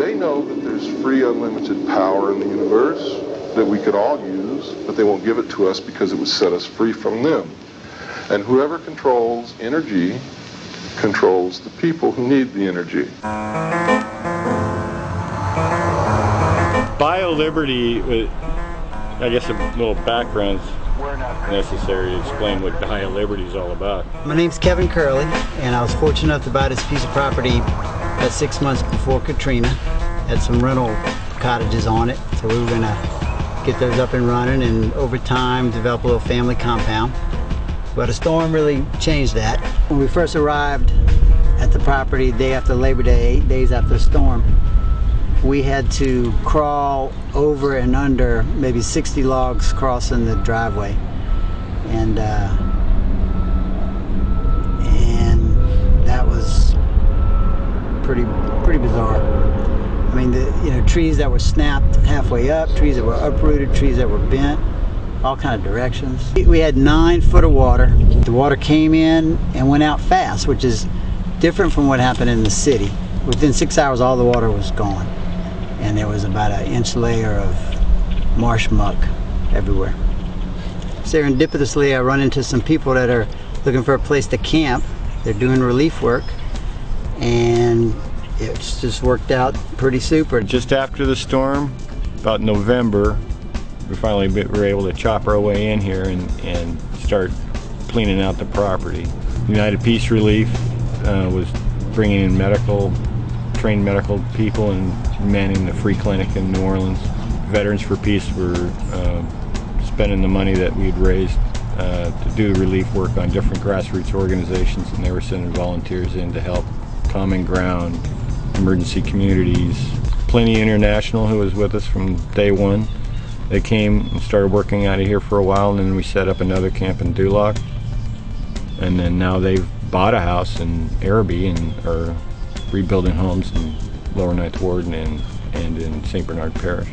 They know that there's free, unlimited power in the universe that we could all use, but they won't give it to us because it would set us free from them. And whoever controls energy controls the people who need the energy. BioLiberty, uh, I guess a little background's necessary to explain what Bio Liberty is all about. My name's Kevin Curley, and I was fortunate enough to buy this piece of property about six months before Katrina. Had some rental cottages on it, so we were gonna get those up and running, and over time develop a little family compound. But a storm really changed that. When we first arrived at the property day after Labor Day, eight days after the storm, we had to crawl over and under maybe 60 logs crossing the driveway. And uh, pretty pretty bizarre. I mean, the you know trees that were snapped halfway up, trees that were uprooted, trees that were bent, all kind of directions. We had nine foot of water. The water came in and went out fast, which is different from what happened in the city. Within six hours, all the water was gone, and there was about an inch layer of marsh muck everywhere. Serendipitously, I run into some people that are looking for a place to camp. They're doing relief work, and it's just worked out pretty super. Just after the storm, about November, we finally were able to chop our way in here and, and start cleaning out the property. United Peace Relief uh, was bringing in medical, trained medical people and manning the free clinic in New Orleans. Veterans for Peace were uh, spending the money that we had raised uh, to do relief work on different grassroots organizations and they were sending volunteers in to help Common Ground, Emergency Communities, Plenty International who was with us from day one. They came and started working out of here for a while and then we set up another camp in Duloc. And then now they've bought a house in Arabi and are rebuilding homes in Lower Ninth Ward and, and in St. Bernard Parish.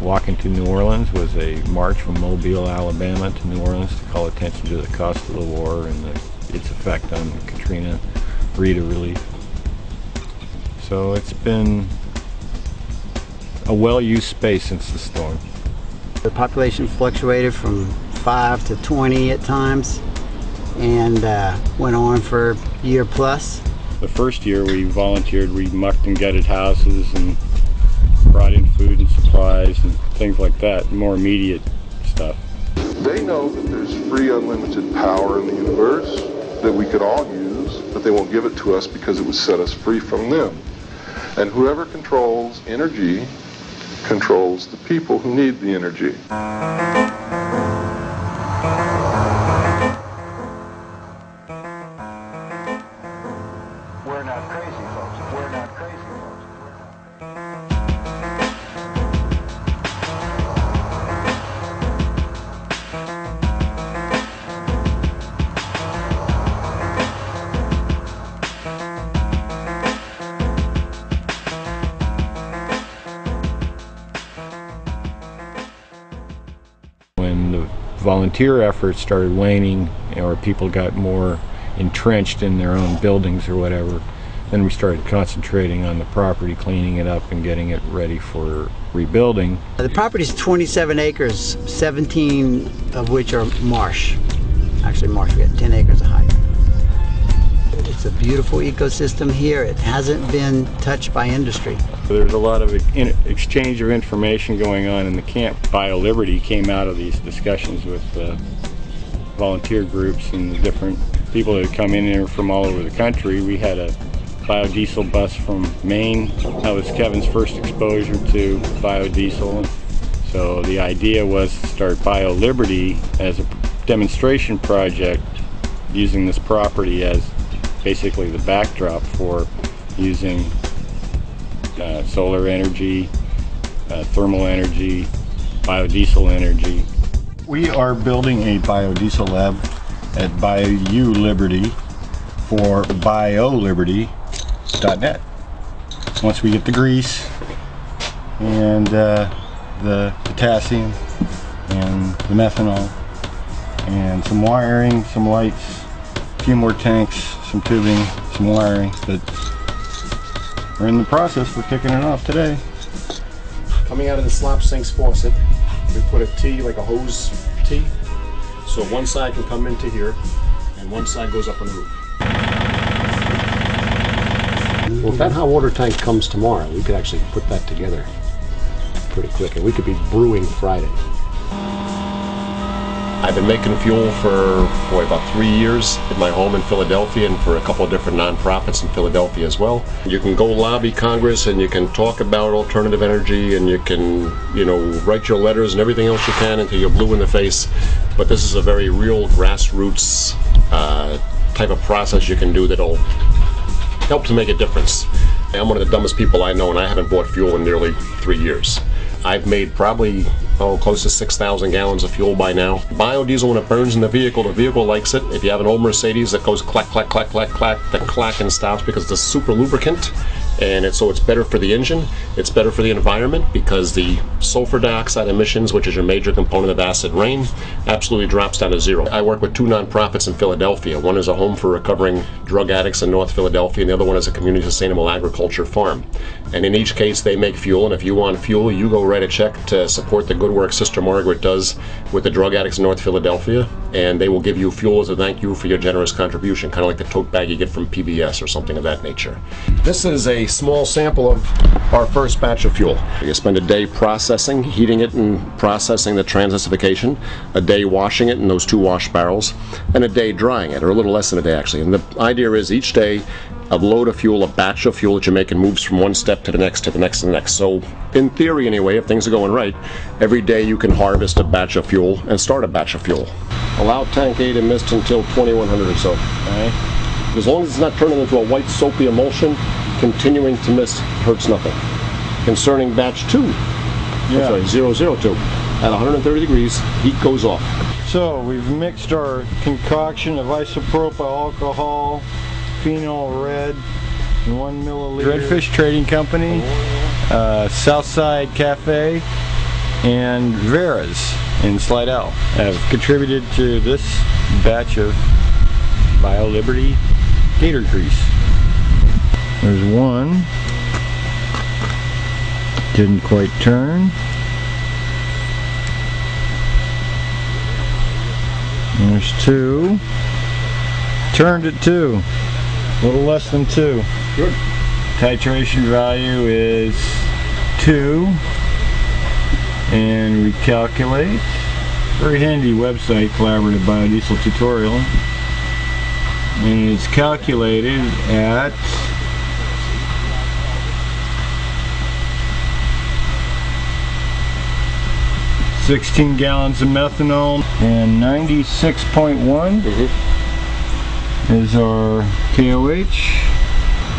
Walking to New Orleans was a march from Mobile, Alabama to New Orleans to call attention to the cost of the war and the, its effect on Katrina Rita relief. So it's been a well-used space since the storm. The population fluctuated from 5 to 20 at times and uh, went on for a year plus. The first year we volunteered, we mucked and gutted houses and brought in food and supplies and things like that, more immediate stuff. They know that there's free, unlimited power in the universe that we could all use, but they won't give it to us because it would set us free from them. And whoever controls energy controls the people who need the energy. Volunteer efforts started waning or people got more entrenched in their own buildings or whatever, then we started concentrating on the property, cleaning it up and getting it ready for rebuilding. The property is 27 acres, 17 of which are marsh. Actually marsh, we got 10 acres of height. It's a beautiful ecosystem here. It hasn't been touched by industry. So there's a lot of exchange of information going on in the camp. BioLiberty came out of these discussions with uh, volunteer groups and the different people that come in here from all over the country. We had a biodiesel bus from Maine. That was Kevin's first exposure to biodiesel. So the idea was to start BioLiberty as a demonstration project using this property as basically the backdrop for using uh, solar energy, uh, thermal energy, biodiesel energy. We are building a biodiesel lab at Bayou Liberty for bioliberty.net. Once we get the grease and uh, the potassium and the methanol and some wiring, some lights, a few more tanks, some tubing, some wiring, but we're in the process. We're kicking it off today. Coming out of the slop sinks faucet, we put a T, like a hose T, so one side can come into here, and one side goes up on the roof. Well, if that hot water tank comes tomorrow, we could actually put that together pretty quick, and we could be brewing Friday. I've been making fuel for boy about three years at my home in Philadelphia and for a couple of different nonprofits in Philadelphia as well. You can go lobby Congress and you can talk about alternative energy and you can, you know, write your letters and everything else you can until you're blue in the face. But this is a very real grassroots uh, type of process you can do that'll help to make a difference. I'm one of the dumbest people I know and I haven't bought fuel in nearly three years. I've made probably oh close to 6,000 gallons of fuel by now. Biodiesel when it burns in the vehicle, the vehicle likes it. If you have an old Mercedes that goes clack clack clack clack clack, the clacking stops because it's a super lubricant and it's, so it's better for the engine. It's better for the environment because the sulfur dioxide emissions, which is your major component of acid rain, absolutely drops down to zero. I work with two nonprofits in Philadelphia. One is a home for recovering drug addicts in North Philadelphia, and the other one is a community sustainable agriculture farm. And in each case, they make fuel, and if you want fuel, you go write a check to support the good work Sister Margaret does with the drug addicts in North Philadelphia, and they will give you fuel as a thank you for your generous contribution, kind of like the tote bag you get from PBS or something of that nature. This is a small sample of our first batch of fuel. You spend a day processing, heating it and processing the transesterification, a day washing it in those two wash barrels, and a day drying it, or a little less than a day actually. And the idea is each day a load of fuel, a batch of fuel that you're making moves from one step to the next, to the next, to the next. So, in theory anyway, if things are going right, every day you can harvest a batch of fuel and start a batch of fuel. Allow tank A to mist until 2100 or so. Okay. As long as it's not turning into a white soapy emulsion, continuing to mist hurts nothing. Concerning batch two, Yeah. sorry, 002, at 130 degrees, heat goes off. So we've mixed our concoction of isopropyl alcohol, phenol red, and one milliliter. Redfish Trading Company, uh, Southside Cafe, and Vera's in Slidell have contributed to this batch of BioLiberty Gator Grease. There's one. Didn't quite turn. There's two. Turned at two. A little less than two. Good. Titration value is two. And we calculate. Very handy website, Collaborative Biodiesel Tutorial. And it's calculated at Sixteen gallons of methanol and ninety-six point one mm-hmm. Is our KOH.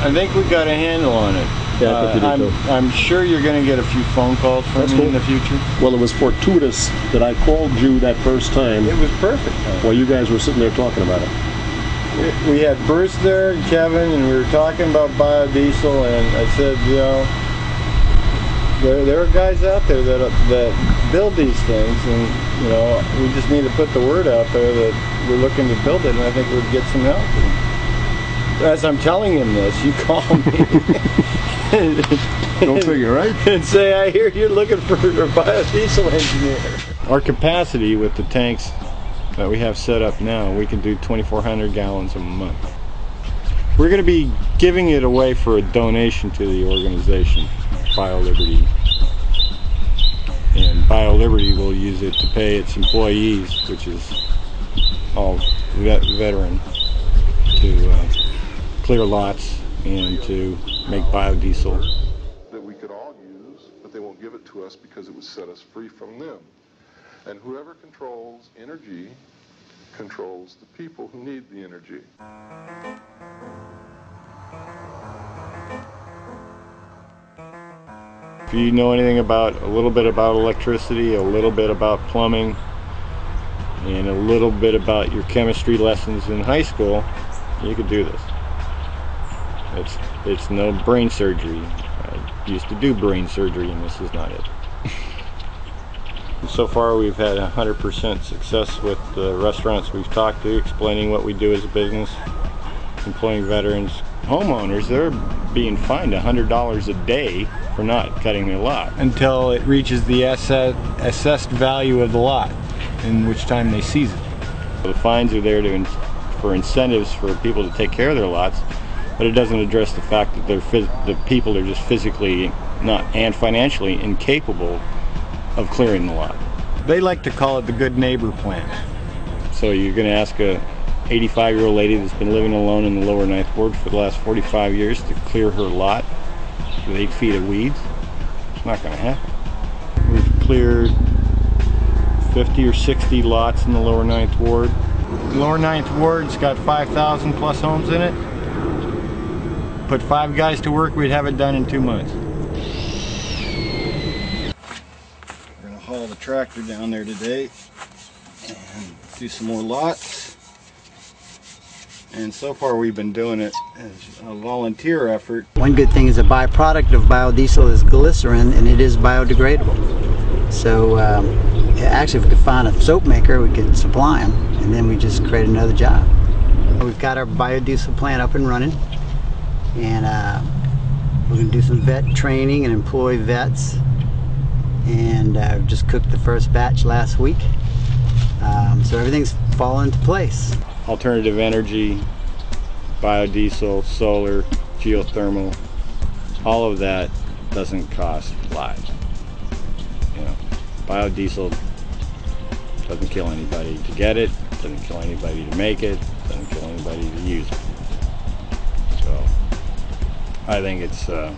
I think we got a handle on it. Yeah, I think uh, I'm. I'm sure you're going to get a few phone calls from That's me in the future. Well, it was fortuitous that I called you that first time It was perfect. while you guys were sitting there talking about it. We had Bruce there, and Kevin, and we were talking about biodiesel, and I said, you know, there, there are guys out there that that build these things, and you know, we just need to put the word out there that we're looking to build it, and I think we'd get some help. As I'm telling him this, you call me. Don't figure, right? and say, I hear you're looking for a biodiesel engineer. Our capacity with the tanks that we have set up now, we can do 2,400 gallons a month. We're going to be giving it away for a donation to the organization, BioLiberty. BioLiberty will use it to pay its employees, which is all vet- veteran, to uh, clear lots and to make biodiesel. that we could all use, but they won't give it to us because it would set us free from them. And whoever controls energy controls the people who need the energy. If you know anything about a little bit about electricity, a little bit about plumbing, and a little bit about your chemistry lessons in high school, you could do this. It's it's no brain surgery. I used to do brain surgery, and this is not it. so far, we've had 100% success with the restaurants we've talked to, explaining what we do as a business, employing veterans, homeowners. They're being fined $100 a day for not cutting their lot until it reaches the asset, assessed value of the lot, in which time they seize it. The fines are there to for incentives for people to take care of their lots, but it doesn't address the fact that the people are just physically not and financially incapable of clearing the lot. They like to call it the good neighbor plan. So you're going to ask a 85 year old lady that's been living alone in the lower ninth ward for the last 45 years to clear her lot with eight feet of weeds? It's not going to happen. We've cleared 50 or 60 lots in the lower ninth ward. The lower ninth ward's got 5,000 plus homes in it. Put five guys to work, we'd have it done in two months. We're gonna haul the tractor down there today and do some more lots. And so far we've been doing it as a volunteer effort. One good thing is a byproduct of biodiesel is glycerin and it is biodegradable. So um, actually if we could find a soap maker we could supply them and then we just create another job. We've got our biodiesel plant up and running and uh, we're going to do some vet training and employ vets and uh, just cooked the first batch last week. Um, so everything's falling into place. Alternative energy, biodiesel, solar, geothermal, all of that doesn't cost lives. You know, biodiesel doesn't kill anybody to get it, doesn't kill anybody to make it, doesn't kill anybody to use it. So I think it's uh,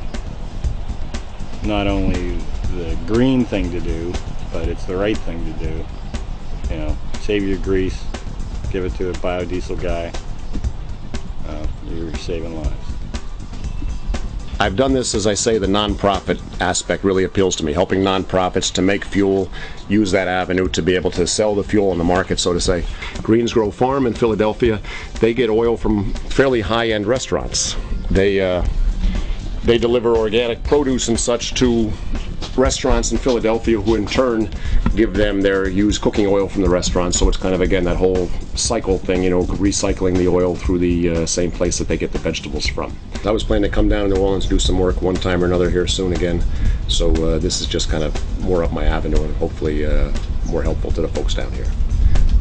not only the green thing to do, but it's the right thing to do. You know, save your grease, give it to a biodiesel guy. Uh, you're saving lives. I've done this, as I say, the nonprofit aspect really appeals to me, helping nonprofits to make fuel, use that avenue to be able to sell the fuel on the market, so to say. Greensgrow Farm in Philadelphia, they get oil from fairly high-end restaurants. They, uh, they deliver organic produce and such to restaurants in Philadelphia who in turn give them their used cooking oil from the restaurant. So it's kind of, again, that whole cycle thing, you know, recycling the oil through the uh, same place that they get the vegetables from. I was planning to come down to New Orleans do some work one time or another here soon again. So uh, this is just kind of more up my avenue and hopefully uh, more helpful to the folks down here.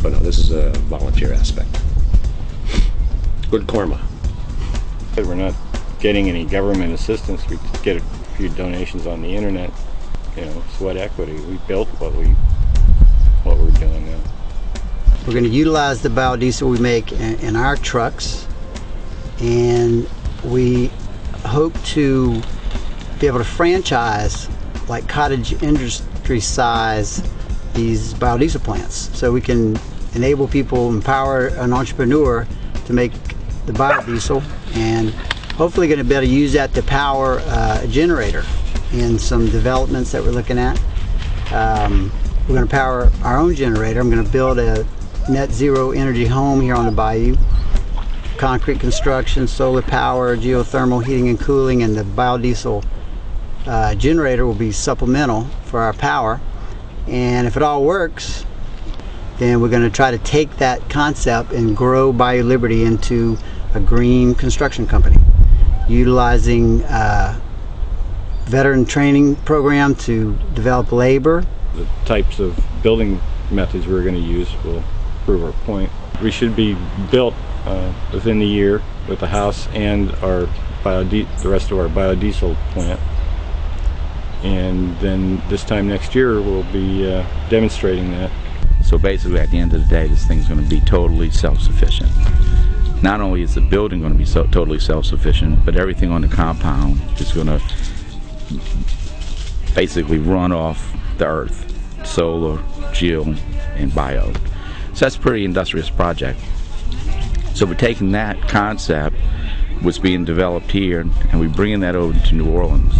But no, this is a volunteer aspect. Good karma. We're not getting any government assistance. We get a few donations on the internet. You know, sweat equity. We built what we what we're doing now. We're going to utilize the biodiesel we make in, in our trucks, and we hope to be able to franchise, like cottage industry size, these biodiesel plants. So we can enable people, empower an entrepreneur to make the biodiesel, and hopefully going to be able to use that to power uh, a generator in some developments that we're looking at. Um, we're going to power our own generator. I'm going to build a net zero energy home here on the bayou. Concrete construction, solar power, geothermal heating and cooling, and the biodiesel uh, generator will be supplemental for our power. And if it all works, then we're going to try to take that concept and grow Bayou Liberty into a green construction company, utilizing uh, veteran training program to develop labor, The types of building methods we're going to use will prove our point. We should be built uh, within the year with the house and our biode- the rest of our biodiesel plant. And then this time next year we'll be uh, demonstrating that. So basically, at the end of the day, this thing's going to be totally self-sufficient. Not only is the building going to be so, totally self-sufficient, but everything on the compound is going to basically run off the earth, solar, geo, and bio. So that's a pretty industrious project. So we're taking that concept, what's being developed here, and we're bringing that over to New Orleans,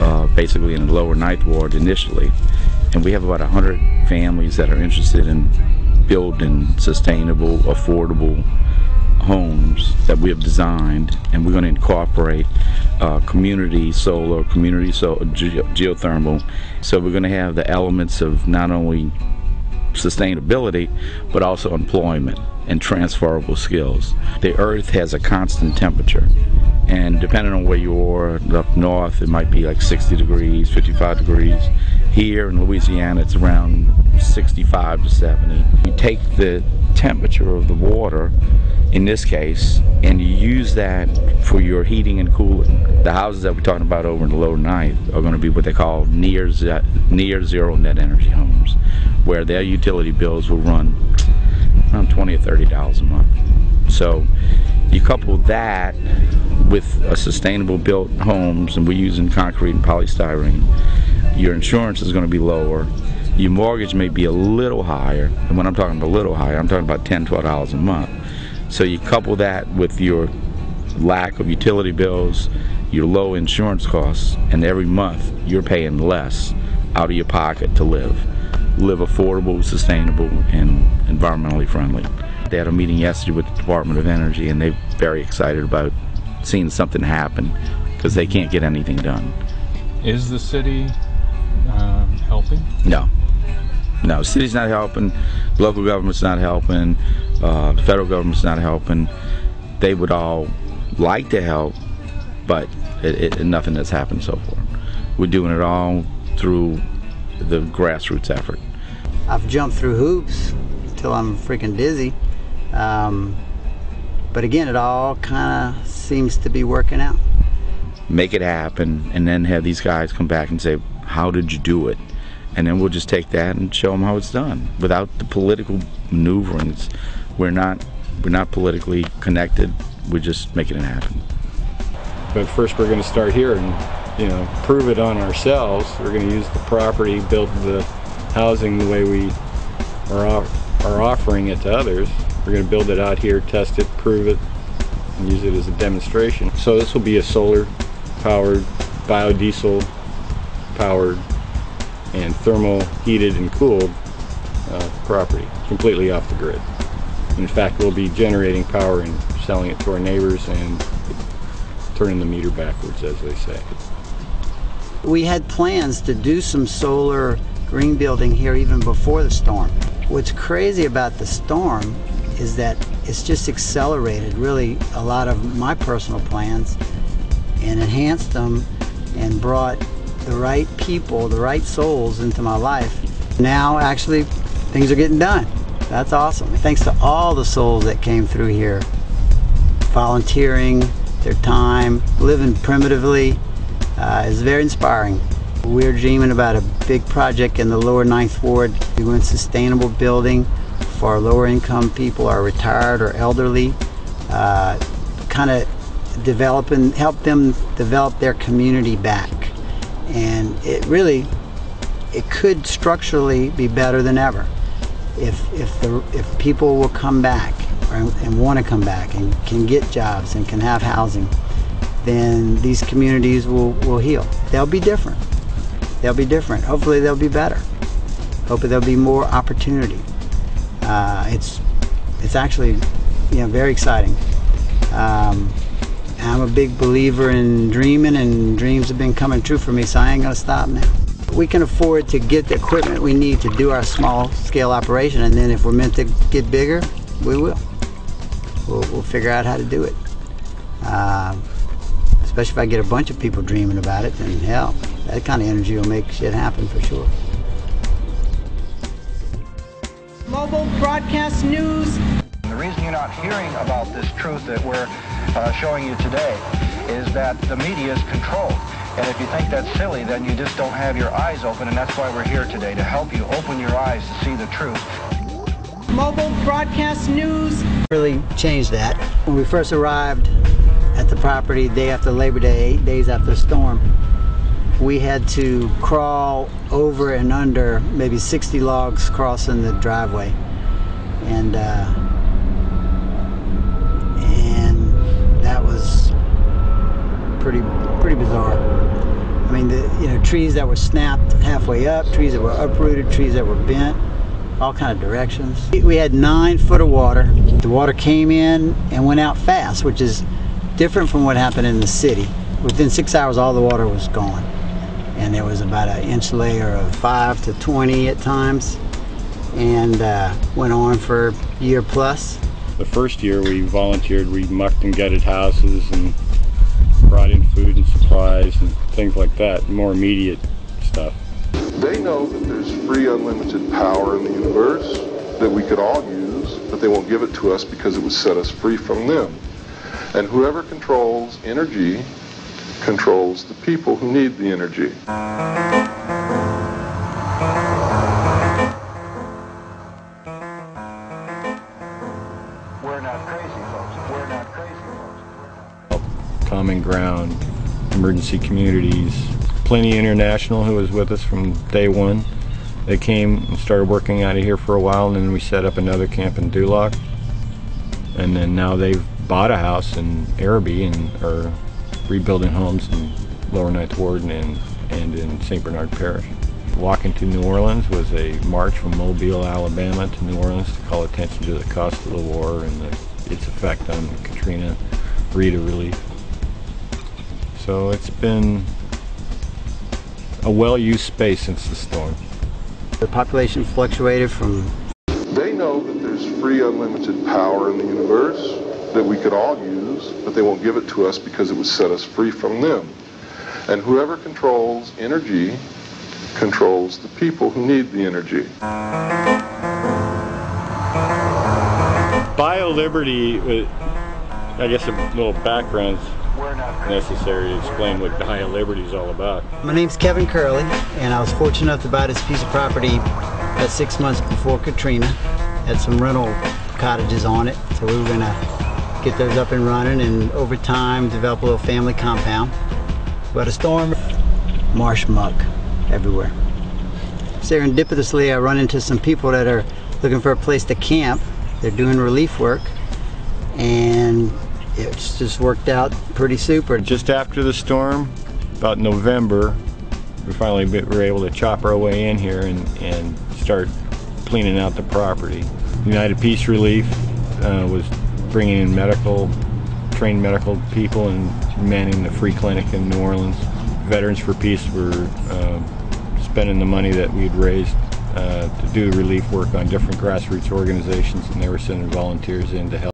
uh, basically in the lower ninth ward initially. And we have about 100 families that are interested in building sustainable, affordable homes that we have designed, and we're going to incorporate uh, community solar, community so- ge- geothermal. So we're going to have the elements of not only sustainability, but also employment and transferable skills. The earth has a constant temperature, and depending on where you are up north it might be like 60 degrees 55 degrees here in louisiana it's around 65 to 70 you take the temperature of the water in this case and you use that for your heating and cooling. The houses that we're talking about over in the lower ninth are going to be what they call near near zero net energy homes where their utility bills will run around 20 or 30 dollars a month. So you couple that with a sustainable built homes and we're using concrete and polystyrene your insurance is going to be lower your mortgage may be a little higher and when i'm talking about a little higher i'm talking about 10 12 dollars a month so you couple that with your lack of utility bills your low insurance costs and every month you're paying less out of your pocket to live live affordable sustainable and environmentally friendly they had a meeting yesterday with the department of energy and they're very excited about seeing something happen because they can't get anything done Is the city um, helping? No. No, city's not helping, local government's not helping, uh, the federal government's not helping. They would all like to help, but it, it, nothing has happened so far. We're doing it all through the grassroots effort. I've jumped through hoops till I'm freaking dizzy. Um, but again, it all kind of seems to be working out. Make it happen, and then have these guys come back and say, "How did you do it?" And then we'll just take that and show them how it's done without the political maneuverings. We're not we're not politically connected. We're just making it happen. But first, we're going to start here and, you know, prove it on ourselves. We're going to use the property, build the housing the way we are, off- are offering it to others. We're going to build it out here, test it, prove it, and use it as a demonstration. So this will be a solar-powered, biodiesel-powered, and thermal heated and cooled uh, property, completely off the grid. In fact, we'll be generating power and selling it to our neighbors and turning the meter backwards, as they say. We had plans to do some solar green building here even before the storm. What's crazy about the storm is that it's just accelerated really a lot of my personal plans and enhanced them and brought the right people, the right souls into my life. Now actually things are getting done. That's awesome. Thanks to all the souls that came through here volunteering their time, living primitively uh, is very inspiring. We're dreaming about a big project in the lower ninth ward, doing sustainable building for lower income people, or retired or elderly, uh, kind of developing, help them develop their community back. And it really, it could structurally be better than ever if if the if people will come back and, and want to come back and can get jobs and can have housing, then these communities will will heal. They'll be different. They'll be different. Hopefully, they'll be better. Hopefully, there'll be more opportunity. Uh, it's it's actually you know very exciting. Um, I'm a big believer in dreaming, and dreams have been coming true for me, so I ain't gonna stop now. We can afford to get the equipment we need to do our small scale operation, and then if we're meant to get bigger, we will. We'll, we'll figure out how to do it. Um, especially if I get a bunch of people dreaming about it, then hell, that kind of energy will make shit happen for sure. Mobile Broadcast News. The reason you're not hearing about this truth that we're uh, showing you today is that the media is controlled. And if you think that's silly, then you just don't have your eyes open, and that's why we're here today, to help you open your eyes to see the truth. Mobile Broadcast News. really changed that. When we first arrived at the property day after Labor Day, eight days after the storm, we had to crawl over and under maybe 60 logs crossing the driveway. And uh, pretty pretty bizarre. I mean, the you know trees that were snapped halfway up, trees that were uprooted, trees that were bent, all kind of directions. We had nine foot of water. The water came in and went out fast, which is different from what happened in the city. Within six hours, all the water was gone, and there was about an inch layer of five to 20 at times, and uh, went on for a year plus. The first year we volunteered, we mucked and gutted houses and brought in food and supplies and things like that, more immediate stuff. They know that there's free unlimited power in the universe that we could all use, but they won't give it to us because it would set us free from them. And whoever controls energy controls the people who need the energy. Common Ground, Emergency Communities, Plenty International, who was with us from day one. They came and started working out of here for a while, and then we set up another camp in Duloc. And then now they've bought a house in Arabi and are rebuilding homes in Lower Ninth Ward and, and in St. Bernard Parish. Walking to New Orleans was a march from Mobile, Alabama to New Orleans to call attention to the cost of the war and the, its effect on Katrina Rita relief. So it's been a well-used space since the storm. The population fluctuated from They know that there's free unlimited power in the universe that we could all use, but they won't give it to us because it would set us free from them. And whoever controls energy controls the people who need the energy. BioLiberty, uh, I guess a little background's We're not crazy. Necessary to explain what BioLiberty is all about. My name's Kevin Curley, and I was fortunate enough to buy this piece of property about six months before Katrina. Had some rental cottages on it, so we were gonna get those up and running, and over time develop a little family compound. But a storm, marsh muck everywhere. Serendipitously, I run into some people that are looking for a place to camp. They're doing relief work, and it's just worked out pretty super. Just after the storm, about November, we finally were able to chop our way in here and, and start cleaning out the property. United Peace Relief uh, was bringing in medical, trained medical people and manning the free clinic in New Orleans. Veterans for Peace were uh, spending the money that we'd raised uh, to do relief work on different grassroots organizations, and they were sending volunteers in to help.